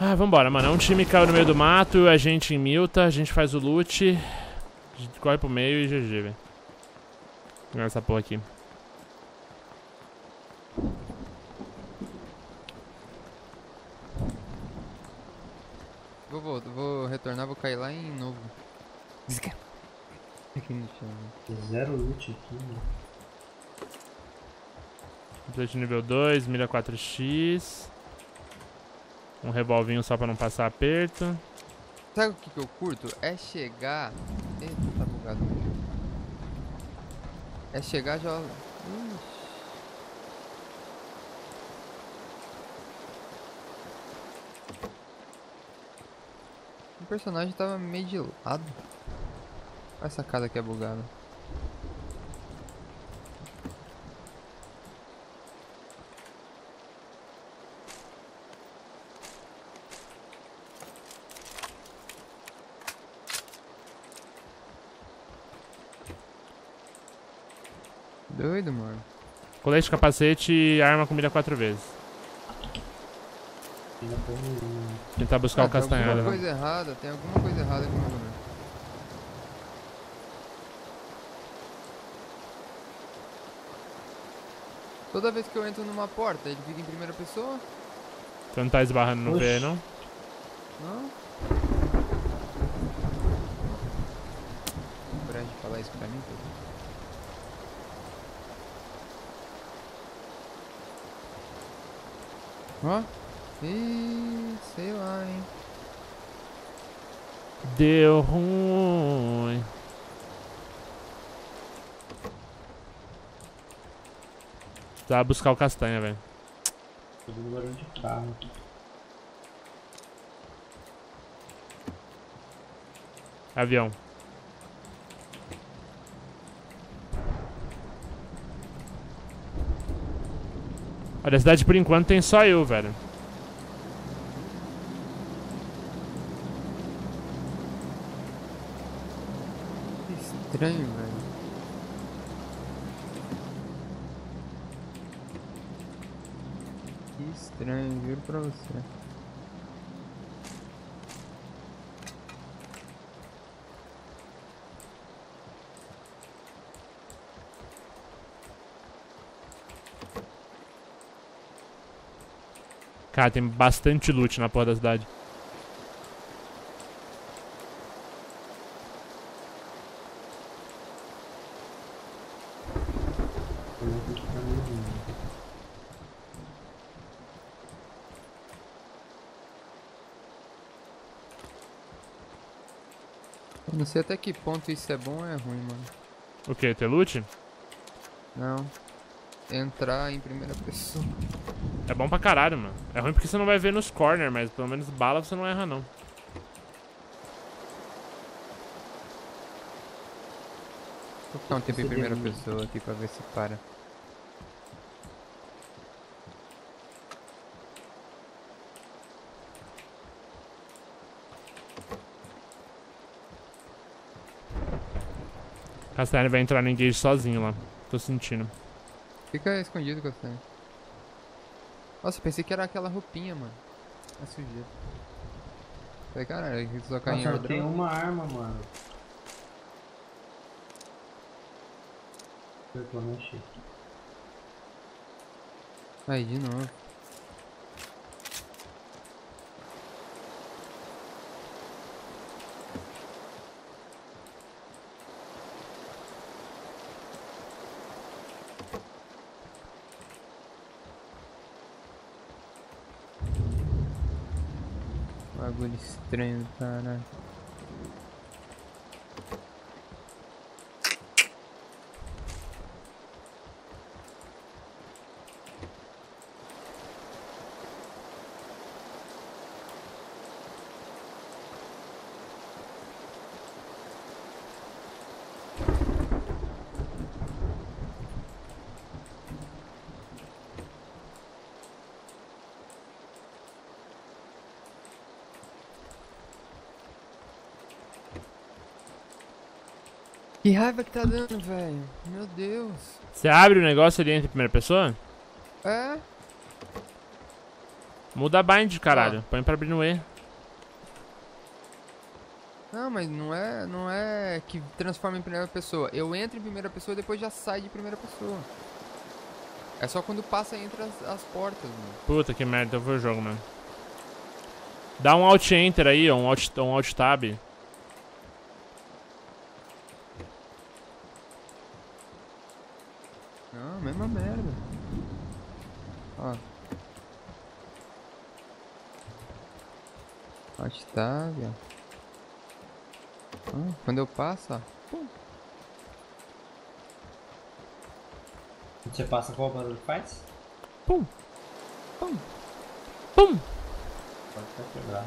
Ah, vambora, mano. É um time que caiu no meio do mato, a gente em Milta, a gente faz o loot, a gente corre pro meio e GG, velho. Vou essa porra aqui. Vou, vou, vou retornar, vou cair lá em novo. Aqui no chão. né? Zero loot aqui, mano. Loot nível 2, mira 4x. Um revolvinho só pra não passar aperto. Sabe o que, que eu curto? É chegar. Eita, tá bugado. É chegar já. Ixi. O personagem tava meio de lado. Olha essa casa que é bugada. Doido, mano. Colete, capacete e arma com mira 4 vezes. Um- Tentar buscar Ah, o tem castanhada. alguma né? coisa errada, tem alguma coisa errada com o meu número. Toda vez que eu entro numa porta, ele fica em primeira pessoa? Você não tá esbarrando no V, Oxi. não? Não? Coragem de falar isso pra mim, Pedro? Ó. Ih, sei lá, hein. Deu ruim. Precisava buscar o castanha, velho. Tô ouvindo barulho de carro. Avião. Olha, a cidade por enquanto tem só eu, velho. Que estranho, velho. Que estranho, juro pra você. Cara, tem bastante loot na porra da cidade. Não sei até que ponto isso é bom ou é ruim, mano. O que? Ter loot? Não. Entrar em primeira pessoa. É bom pra caralho, mano. É ruim porque você não vai ver nos corner, mas pelo menos bala você não erra, não. Vou ficar um tempo em primeira deve- pessoa aqui pra ver se para. Castanha vai entrar no engage sozinho lá. Tô sentindo. Fica escondido, Castanho. Nossa, pensei que era aquela roupinha, mano. É sujeira. Falei, caralho, aqui só cai em Nossa, airdrop. uma arma, mano. Aí, de novo. Bagulho estranho, caralho. Que raiva que tá dando, velho. Meu Deus. Você abre o negócio ali entre primeira pessoa? É? Muda a bind, caralho. Põe pra abrir no E. Não, mas não é, não é que transforma em primeira pessoa. Eu entro em primeira pessoa e depois já sai de primeira pessoa. É só quando passa entre as, as portas, mano. Puta que merda, eu vou o jogo, mano. Dá um Alt Enter aí, ó, um Alt, um alt Tab. Não, mesma merda. Ó. Tab, ó. Ah, quando eu passo, ó. Quando você passa, qual barulho faz? Pum, Pum. pum. Pode estar quebrado.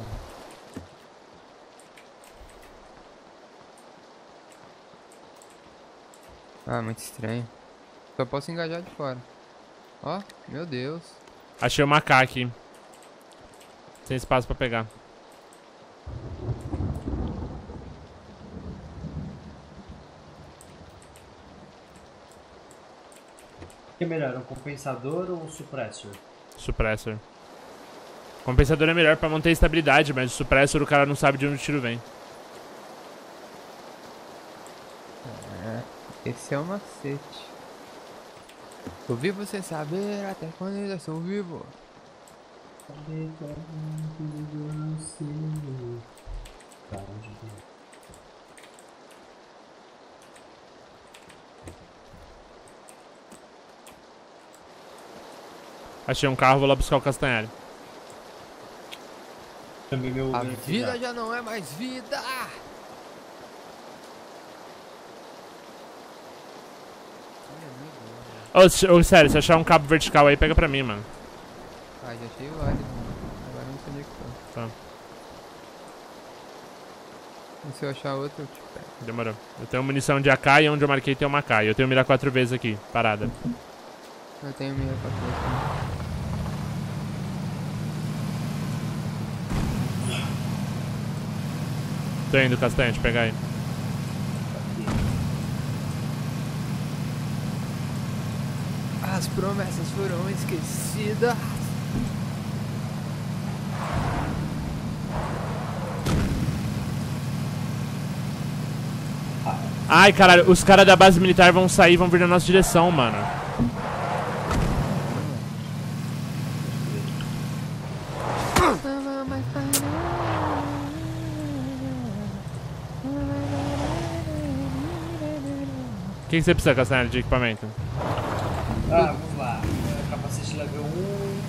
Ah, muito estranho. Só posso engajar de fora. Ó, meu Deus. Achei uma K aqui. Sem espaço pra pegar. O que é melhor, um compensador ou um suppressor? Suppressor. Compensador é melhor pra manter estabilidade, mas o suppressor o cara não sabe de onde o tiro vem. É, esse é o macete. Tô vivo sem saber até quando ainda sou vivo. Achei um carro, vou lá buscar o Castanhari. Também meu A vida já não é mais vida! Ô, se- ô, sério, se achar um cabo vertical aí, pega pra mim, mano. Ah, já achei vários, mano. Agora não sei onde é que tá. Tá. E se eu achar outro, eu te pego. Demorou. Eu tenho munição de AK e onde eu marquei tem uma AK. E eu tenho mira quatro vezes aqui, parada. Eu tenho minha pra trás. Tô indo, Castanho, deixa eu pegar aí. As promessas foram esquecidas. Ai, caralho, os caras da base militar vão sair vão vir na nossa direção, mano. O que, que você precisa, Castanho, de equipamento? Ah, vamos lá. É, Capacete level 1,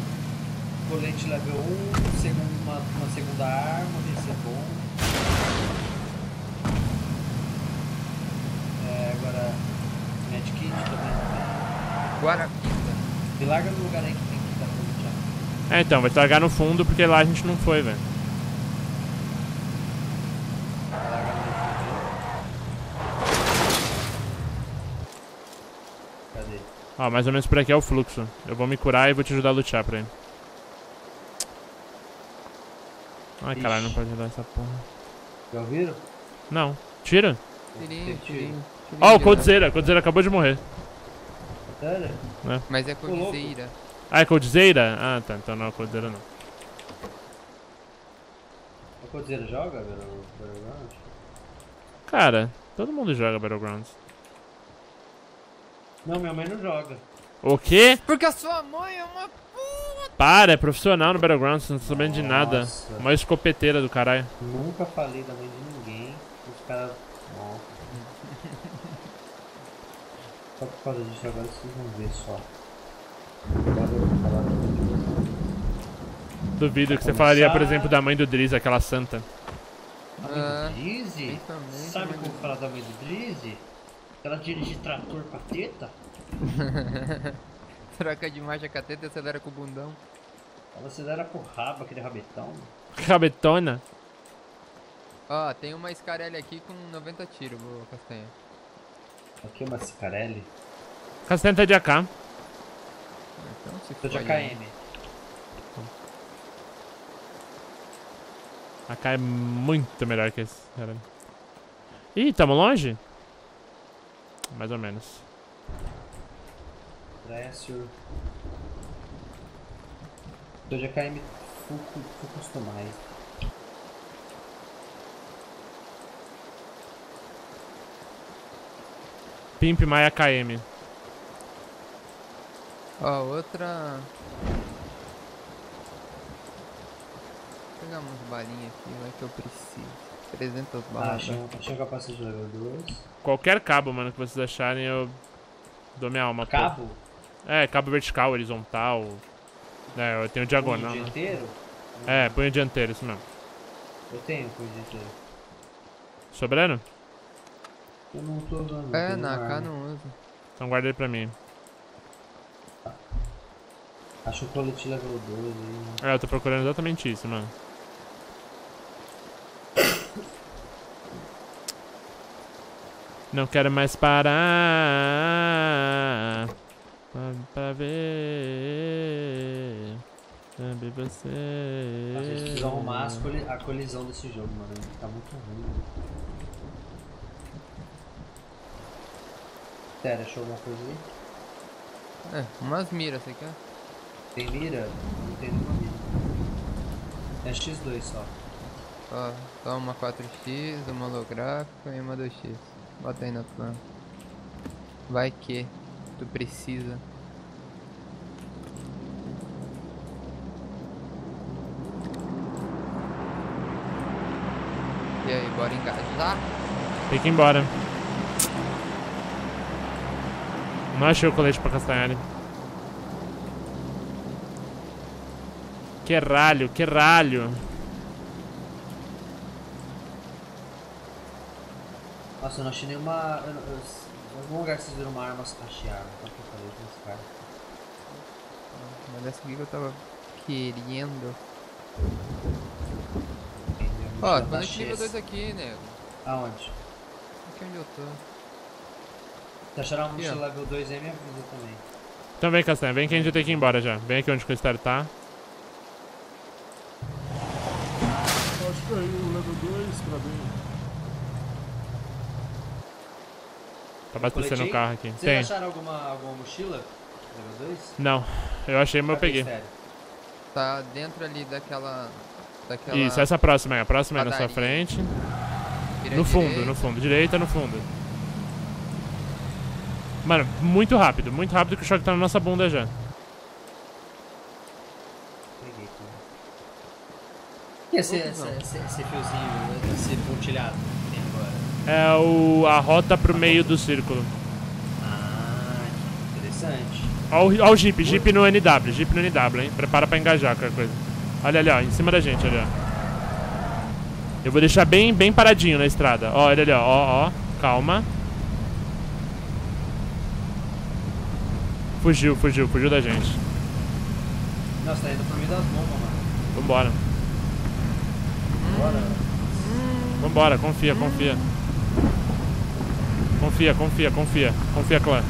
colete level 1, segundo, uma, uma segunda arma, esse é bom. É, agora, medkit também. Guarapita. Me larga no lugar aí que tem que dar pra já. É, então, vai te largar no fundo porque lá a gente não foi, velho. Larga no Cadê? Ó, mais ou menos por aqui é o fluxo. Eu vou me curar e vou te ajudar a lutear pra ele. Ai, caralho, não pode ajudar essa porra. Já ouviram? Não. Tira. Tirinho, tirinho. Ó, o tirinho, Coldzera. Coldzera acabou de morrer. Sério? Mas é Ô, louco. Codizeira. Ah, é Coldzera? Ah, tá. Então não é Coldzera, não. O Codzeiro joga, Battle- Battleground? Cara, todo mundo joga Battlegrounds. Não, minha mãe não joga. O quê? Porque a sua mãe é uma Para, é profissional no Battlegrounds, não tô sabendo de nada. Nossa. Uma escopeteira do caralho. Nunca falei da mãe de ninguém. Os caras. Só por causa disso agora vocês vão ver só. Agora eu vou falar da mãe de vocês. Duvido que você falaria, por exemplo, da mãe do Driz, aquela santa. A mãe Ah, do Drizzy? principalmente Sabe como falar da mãe do Drizzy? Ela dirige trator pra teta? Troca de marcha com a teta e acelera com o bundão. Ela acelera pro rabo, aquele rabetão. Cabetona. Ó, tem uma Scarelli aqui com 90 tiros, boa castanha. Aqui é uma Cicarelli. Castanha tá de AK. Então se Tô de fode, né? AKM. AK é muito melhor que esse, cara. Ih, tamo longe? Mais ou menos. Dressur. Tô de AKM full, cu- full customized. Pimp My AKM. Ó, outra. Vou pegar umas balinhas aqui, vai que eu preciso. 300 Ah, achei um, achei capacete level 2. Qualquer cabo, mano, que vocês acharem, eu dou minha alma. pô. Cabo? É, cabo vertical, horizontal. É, eu tenho diagonal. Punho né? dianteiro? É, punho dianteiro, isso mesmo. Eu tenho punho dianteiro. Sobrando? Eu não tô usando. É, na K não usa. Então guarda ele pra mim. Acho um colete level 2 aí. né? É, eu tô procurando exatamente isso, mano. Não quero mais parar pra, pra ver você. A gente precisa arrumar coli- a colisão desse jogo, mano. Tá muito ruim. Sério, achou alguma coisa aí? É, umas miras, você quer? Tem mira? Não tem nenhuma mira. É X2 só. Ó, só uma 4x, uma holográfica e uma 2x. Bota aí na tua. Vai que tu precisa. E aí, bora engajar? Tem que ir embora. Não achei o colete pra Castanhari. Que ralho, que ralho. Nossa, eu não achei nenhuma. Eu, eu, em algum lugar vocês viram uma arma cacheada. Qual que eu falei com esse cara? Mas essa aqui que eu tava querendo. Ó, tô da nesse nível Chess. 2 aqui, nego. Aonde? Aqui onde eu tô. Se acharam uma Aqui, mochila level 2 aí, me avisa também. Então vem, Castanha, vem que a gente tem que ir embora já. Vem aqui onde o Cristório tá. Acho que aí o level 2 pra mim. Tá abastecendo o carro aqui. Vocês Tem. acharam alguma, alguma mochila? Level 2? Não, eu achei, mas eu peguei. Tá dentro ali daquela. Daquela. Isso, essa próxima aí. A próxima aí na sua frente. vira No fundo, direita. no fundo. Direita, no fundo. Mano, muito rápido. Muito rápido que o choque tá na nossa bunda já. Peguei tudo. E esse, esse, esse, esse fiozinho, esse pontilhado? É o, a rota pro meio do círculo. Ah, interessante. Ó o, Jeep, Jeep no NW, Jeep no NW, hein? Prepara pra engajar qualquer coisa. Olha ali, ó, em cima da gente, ali, ó. Eu vou deixar bem, bem paradinho na estrada. Ó, olha ali, ó, ó, ó. Calma. Fugiu, fugiu, fugiu da gente. Nossa, tá indo pro meio das bombas, mano. Vambora. Bora. Vambora, confia, confia. Confia, confia, confia. Confia, clã.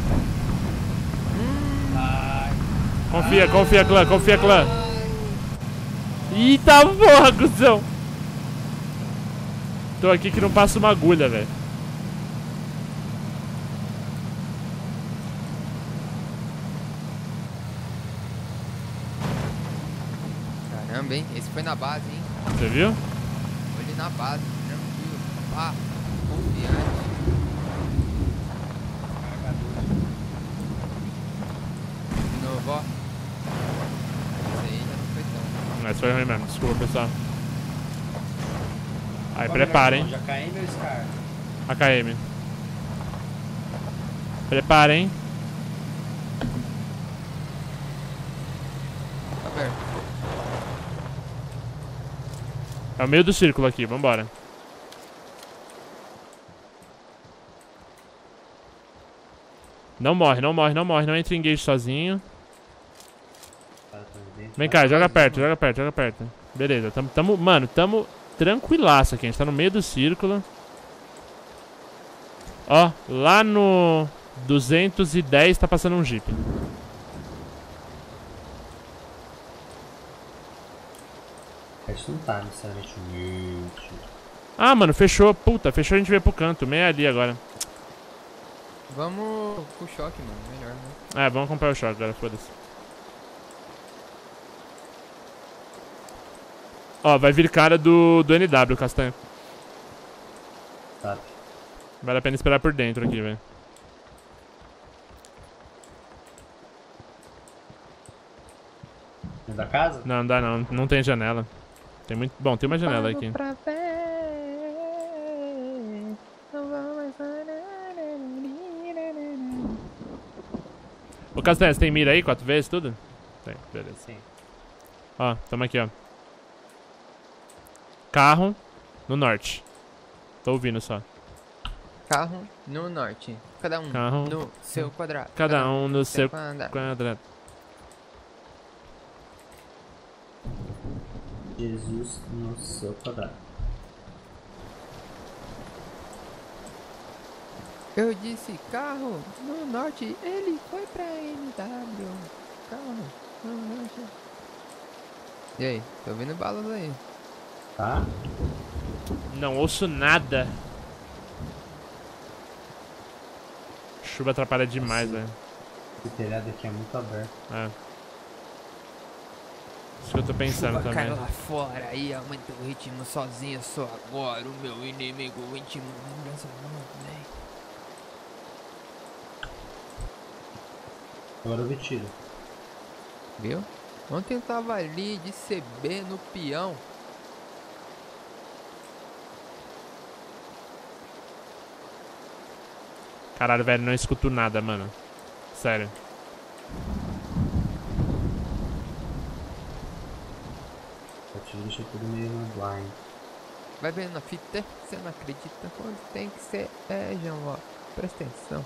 Confia, confia, clã, confia, clã. Eita porra, cuzão. Tô aqui que não passa uma agulha, velho. Caramba, hein? Esse foi na base, hein? Você viu? Foi na base, tranquilo. Ah, confiante. De novo, ó. Esse aí já não foi tão. Mas foi ruim mesmo, desculpa, pessoal. Aí, qual preparem. JKM ou Scar? AKM. Preparem. Tá aberto. É o meio do círculo aqui, vambora. Não morre, não morre, não morre. Não entra em engage sozinho. Vem cá, joga perto, joga perto, joga perto. Beleza, tamo, tamo, mano, tamo tranquilaço aqui. A gente tá no meio do círculo. Ó, lá no 210 tá passando um jeep. Isso não tá necessariamente. Ah, mano, fechou. Puta, fechou a gente veio pro canto. Meia ali agora. Vamos com choque, mano. Melhor, né? É, vamos comprar o choque agora, foda-se. Ó, vai vir cara do, do NW, Castanho. Sabe? Vale a pena esperar por dentro aqui, velho. Dentro da casa? Não, não dá não. Não tem janela. Tem muito... Bom, tem uma janela aqui. Ô, Castanho, você tem mira aí? Quatro vezes, tudo? Tem, beleza. Sim. Ó, tamo aqui, ó. Carro no norte. Tô ouvindo só. Carro no norte. Cada um Carro. no seu quadrado. Cada um no seu quadrado. quadrado. Jesus no seu quadrado. Eu disse carro no norte, ele foi pra NW. Carro no norte. E aí, tô ouvindo balas aí. Tá? Não ouço nada. Chuva atrapalha demais, velho. Esse telhado aqui é muito aberto. É. Isso que eu tô pensando Chuva cai também. lá fora aí aumenta o ritmo sozinho só agora. O meu inimigo íntimo lembrança não vem. Agora eu vi tiro. Viu? Ontem eu tava ali de CB no peão. Caralho, velho, não escuto nada, mano. Sério. Deixa tudo meio no blind. Vai vendo na fita, você não acredita quando tem que ser. É, João, ó. Presta atenção.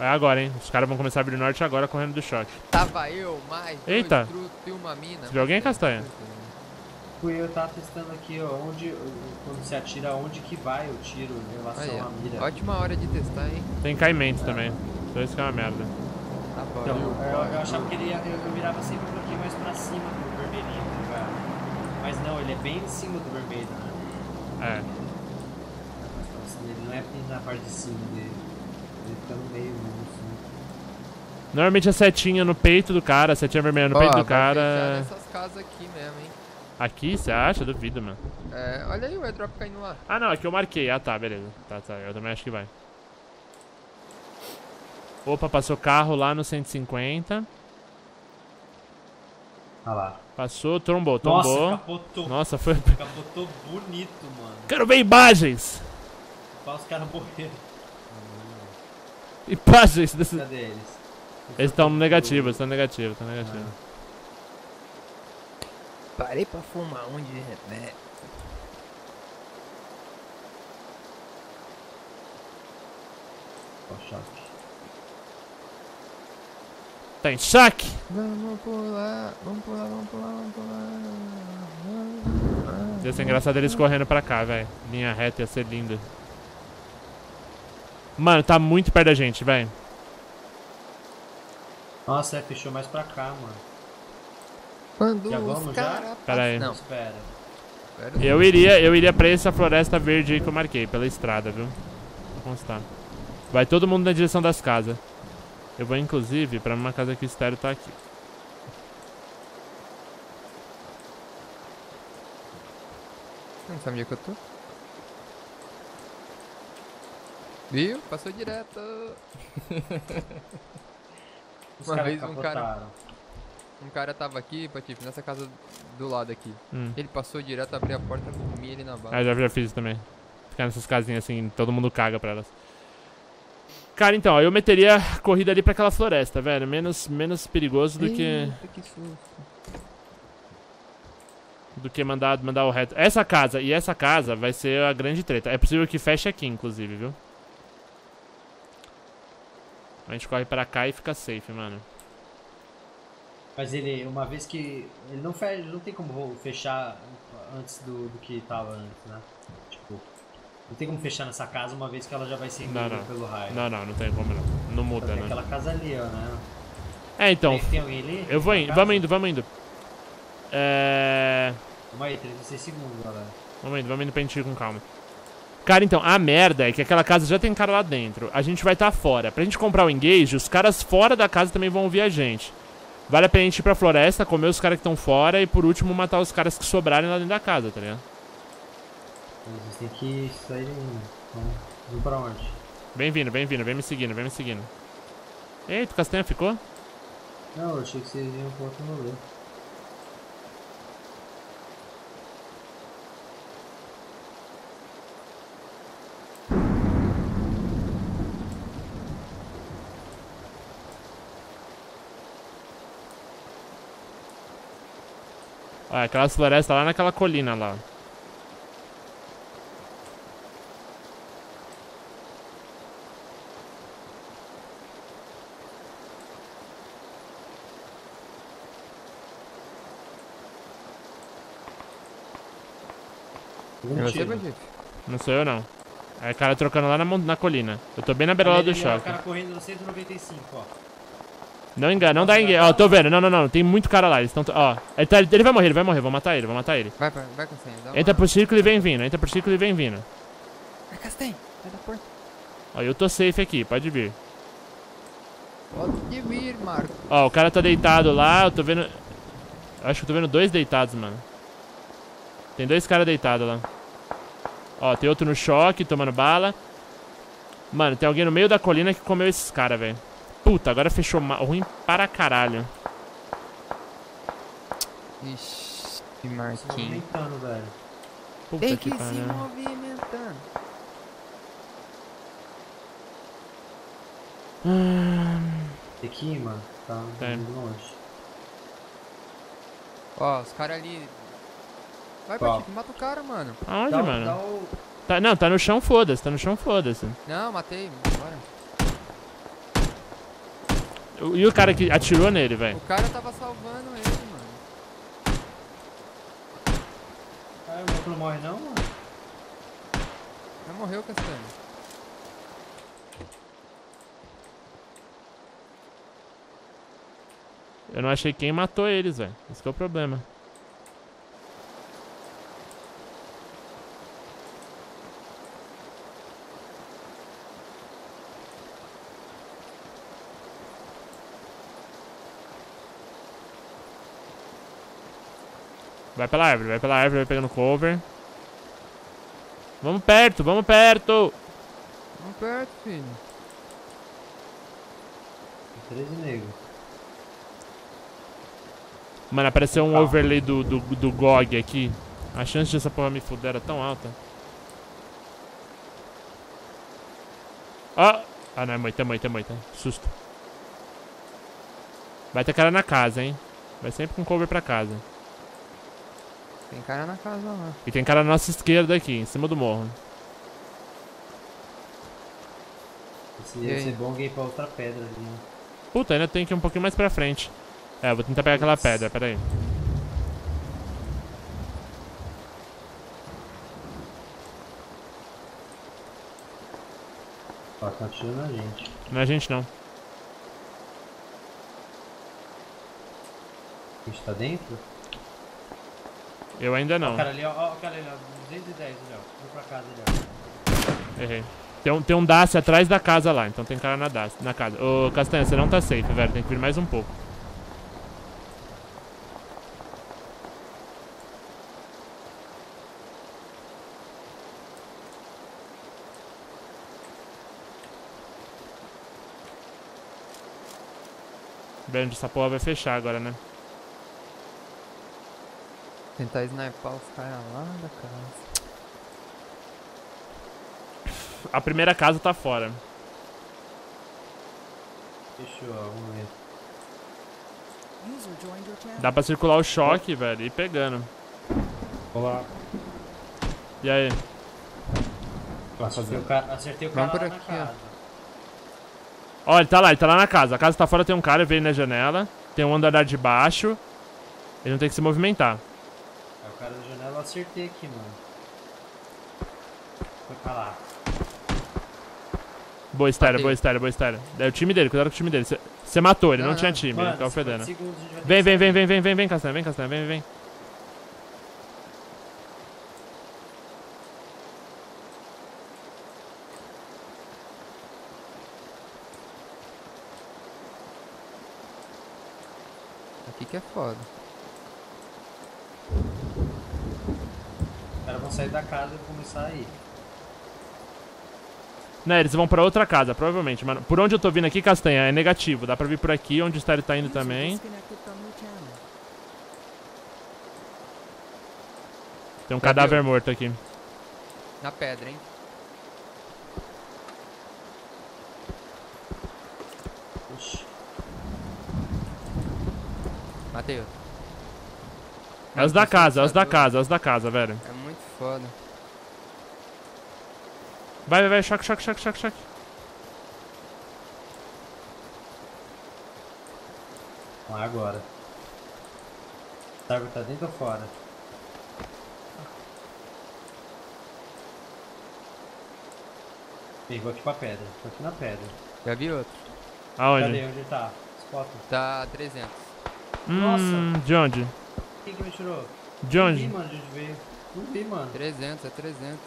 É agora, hein? Os caras vão começar a abrir norte agora correndo do choque. Tava eu, mais Eita. dois e mina. Você viu alguém, Castanha? Fui eu tava testando aqui, ó, onde, quando se atira, onde que vai o tiro em relação Aí, à mira. Ótima hora de testar, hein? Tem caimento também. Então isso que é uma merda. Tá bom. Então, eu, eu achava que ele ia, eu, eu mirava sempre um pouquinho mais pra cima do vermelhinho, tá ligado? Mas não, ele é bem em cima do vermelho, né? É. Ele não é bem na parte de cima dele. Ele fica no meio mesmo, assim. Normalmente a setinha no peito do cara, a setinha vermelha no Ó, peito do cara. nessas casas aqui mesmo, hein? Aqui, você acha? Duvido, mano. É, olha aí o airdrop caindo lá. Ah, não, aqui eu marquei. Ah, tá, beleza. Tá, tá, eu também acho que vai. Opa, passou carro lá no 150. Olha lá. Passou, trombou, Nossa, tombou. capotou. Nossa, foi. Capotou bonito, mano. Quero ver imagens! Os caras morreram. Imagens desse. Cadê eles? Eles estão no negativo, eles estão no negativo, estão no negativo. Parei pra fumar um de remédio. Ó, choque. Tá em choque! Vamos pular, vamos pular, vamos pular, vamos pular. Ia ser engraçado eles correndo pra cá, velho. Linha reta ia ser lindo. Mano, tá muito perto da gente, velho. Nossa, é, fechou mais pra cá, mano. Quando Já os vamos já? caras Pera aí. Não, Espera. pera. Eu iria, eu iria pra essa floresta verde aí que eu marquei, pela estrada, viu? Vou constar. Vai todo mundo na direção das casas. Eu vou, inclusive, pra uma casa que o estéreo tá aqui. Não sabe onde é que eu tô? Viu? Passou direto. Uma vez um cara-. Um cara tava aqui, Patife, nessa casa do lado aqui. Hum. Ele passou direto, abriu a porta, comi ele na bala. Ah, já, já fiz isso também. Ficar nessas casinhas assim, todo mundo caga pra elas. Cara, então, eu meteria a corrida ali pra aquela floresta, velho. Menos, menos perigoso do que, Eita, que susto. do que mandar, mandar o reto. Essa casa e essa casa vai ser a grande treta. É possível que feche aqui, inclusive, viu? A gente corre pra cá e fica safe, mano. Mas ele, uma vez que. Ele não, fe... não tem como fechar antes do, do que tava antes, né? Tipo. Não tem como fechar nessa casa uma vez que ela já vai ser Não, pelo raio. Não, não, não tem como não. Não muda, Tem né? aquela casa ali, ó, né? É, então, Tem, tem alguém ali? eu vou indo, vamos indo, vamos indo. É. Vamos aí, 36 segundos, galera. Vamos indo, vamos indo pra gente ir com calma. Cara, então, a merda é que aquela casa já tem cara lá dentro. A gente vai estar tá fora. Pra gente comprar o engage, os caras fora da casa também vão ouvir a gente. Vale a pena a gente ir pra floresta, comer os caras que estão fora e por último matar os caras que sobrarem lá dentro da casa, tá ligado? Vocês têm que sair Então, vamos pra onde? Bem vindo, bem vindo, vem me seguindo, vem me seguindo. Eita, o Castanha ficou? Não, eu achei que vocês iam pro outro rolê. Olha, aquelas florestas lá naquela colina lá. É? Não sou eu, não. É o cara trocando lá na, na colina. Eu tô bem na beira lá do Ali, ó, O choque. cara correndo no 195, ó. Não engana, não dá engane. Ó, tô vendo. Não, não, não. Tem muito cara lá. Eles estão. Ó, ele, tá- ele vai morrer, ele vai morrer. Vou matar ele, vou matar ele. Vai, vai, vai, Castanha. Dá uma... Entra pro círculo e vem vindo. Entra pro círculo e vem vindo. Vai, Castanha. Vai da porta. Ó, eu tô safe aqui, pode vir. Pode vir, Marco. Ó, o cara tá deitado lá, eu tô vendo. Eu acho que eu tô vendo dois deitados, mano. Tem dois caras deitados lá. Ó, tem outro no choque, tomando bala. Mano, tem alguém no meio da colina que comeu esses caras, velho. Puta, agora fechou ruim para caralho. Ixi, movimentando, velho. Puta Tem que que se movimentando. Tem que ir, mano. Tá muito longe. Ó, os caras ali. Vai? Patife, mata o cara, mano. Aonde, Dá, mano? dá o... Tá, não, tá no chão, foda-se. Tá no chão, foda-se. Não, matei. Bora. E o cara que atirou nele, velho? O cara tava salvando ele, mano. Ah, o outro não morre não, mano? Já morreu, Castanho. Eu não achei quem matou eles, velho. Esse que é o problema. Vai pela árvore, vai pela árvore, vai pegando cover. Vamos perto, vamos perto! Vamos perto, filho. Tem 13 negros. Mano, apareceu um overlay do, do, do GOG aqui. A chance de essa porra me fuder era tão alta. Ó! Ah, não, é moita, é moita, é moita. Susto. Vai ter cara na casa, hein? Vai sempre com cover pra casa. Tem cara na casa lá. E tem cara na nossa esquerda aqui, em cima do morro. Esse ser bom alguém pra outra pedra ali. né? Puta, ainda tem que ir um pouquinho mais pra frente. É, eu vou tentar pegar aquela pedra, pera aí. Ó, tá atirando na gente. Não é a gente não. A gente tá dentro? Eu ainda Ó, não. o cara ali, ó, ó, cara ali, ó, 210 ali, ó. Vou pra casa ali, ó. Errei. Tem um, tem um Dacia atrás da casa lá, então tem cara na, Dacia, na casa. Ô, Castanha, você não tá safe, velho. Tem que vir mais um pouco. Bem, essa porra vai fechar agora, né? Tentar snipar os caras lá da casa. A primeira casa tá fora. Fechou, ó, vamos ver. Dá pra circular o choque, velho, e ir pegando. Olá. E aí? Acertei o cara, acertei o cara Vamos lá por na aqui, ó. casa. Ó, ele tá lá, ele tá lá na casa. A casa tá fora, tem um cara, veio na janela. Tem um andar de baixo. Ele não tem que se movimentar acertei aqui, mano. Foi pra lá. Boa história, boa história, boa história. É o time dele, cuidado com o time dele. Você matou, ele não, não tinha time, mano, ele tava fedendo. Vem, vem, vem, vem, vem, vem, vem, Castanha, vem, Castanha, vem, vem. Aqui que é foda. Sair da casa e começar a ir. Né, eles vão pra outra casa, provavelmente. Mano, por onde eu tô vindo aqui, Castanha, é negativo. Dá pra vir por aqui, onde o Stereo tá indo também. Tem um Cadê cadáver morto aqui. Na pedra, hein? Oxi. Matei outro. É os da casa, é os da casa, é os da casa, velho. É foda. Vai, vai, vai, choque, choque, choque, choque, choque. Vamos lá agora. Sabe, tá dentro ou fora? Vou aqui pra pedra. Tô aqui na pedra. Já vi outro. Aonde? Cadê? Onde ele tá? Spot. Tá 300. Hum, de onde? Quem que me tirou? De onde? mano, de onde veio. Não vi, mano. 300, é 300.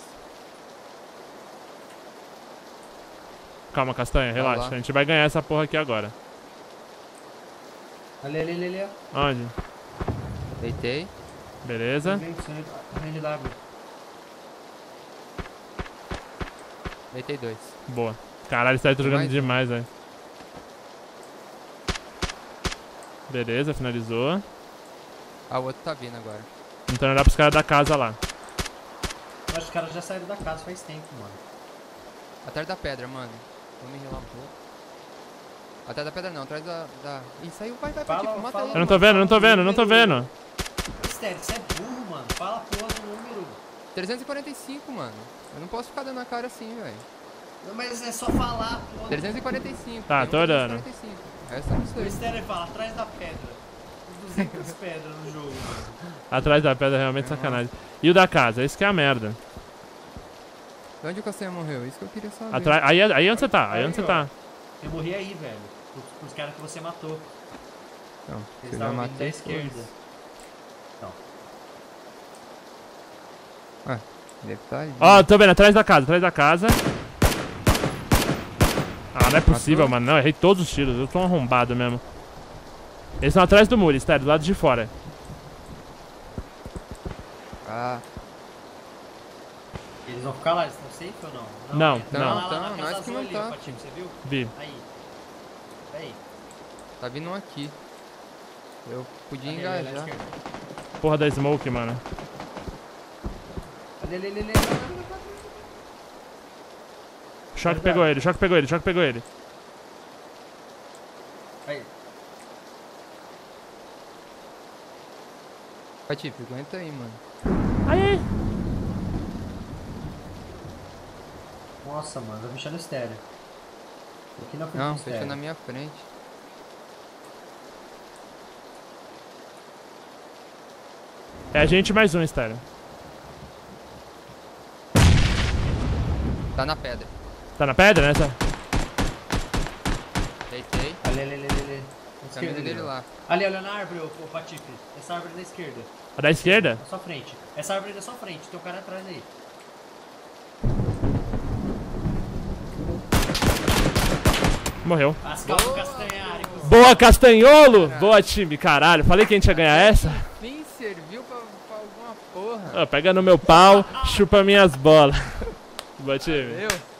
Calma, Castanha, relaxa. lá. A gente vai ganhar essa porra aqui agora. Ali, ali, ali, ali. ó. Onde? Deitei. Beleza. Vem d'água. Deitei dois. Boa. Caralho, você tá jogando Mais demais, velho. Beleza, finalizou. Ah, o outro tá vindo agora. Então olhar pros caras da casa lá. Eu acho que os caras já saíram da casa faz tempo, mano. Atrás da pedra, mano. Vou me enrolar um pouco. Atrás da pedra não, atrás da. da... Ih, saiu, vai, vai, Fala, vai, tipo, mata fala. ele. Eu não tô vendo, eu não tô vendo, eu não tô vendo. Mistério, você é burro, mano. Fala a porra do número. 345, mano. Eu não posso ficar dando a cara assim, velho. Não, mas é só falar, porra. 345. Tá, tô olhando. 345. O resto eu não O sei. mistério fala atrás da pedra. 200 pedras no jogo. Atrás da pedra, realmente sacanagem. E o da casa? Esse que é a merda. De onde o Castanha morreu? Isso que eu queria saber. Atrás, aí, aí onde você tá? Aí Aí, onde você tá? Eu morri aí, velho. Com os- os caras que você matou. Não, Eles estavam vindo da esquerda. Então. Deve tá ali. Ó, tô vendo, atrás da casa, atrás da casa. Ah, não é possível, mano. Não, errei todos os tiros. Eu tô arrombado mesmo. Eles estão atrás do muro, está do lado de fora. Ah, Eles vão ficar lá, eles estão safe ou não? Não, não. lá, lá Tão, na nós casa que azul não ali, tá. Patinho, você viu? Vi. Aí. Aí. tá vindo um aqui. Eu podia Ali, ali, ali, engajar. esquerda. Porra da smoke, mano. Ali, ali, ali, ali, ali, ali, ali. Choque Verdade. pegou ele, choque pegou ele, choque pegou ele. Aí. Patife, aguenta aí, mano. Ai, ai. Nossa, mano, vai fechar no estéreo. Aqui na frente Não, estéreo. na minha frente. É a gente mais um, estéreo. Tá na pedra. Tá na pedra, né? Tá- Esquerda dele lá. Ali, olha na árvore, ô, ô Patife. Essa árvore é da esquerda. A da esquerda? Na sua frente. Essa árvore é da sua frente. Tem um cara atrás aí. Morreu. Castanhari. cuzão. Boa, Castanholo! Boa, time, caralho. Falei que a gente ia ganhar essa. Enfim, serviu pra, pra alguma porra. Ó, pega no meu pau, chupa minhas bolas. Boa, time. Valeu.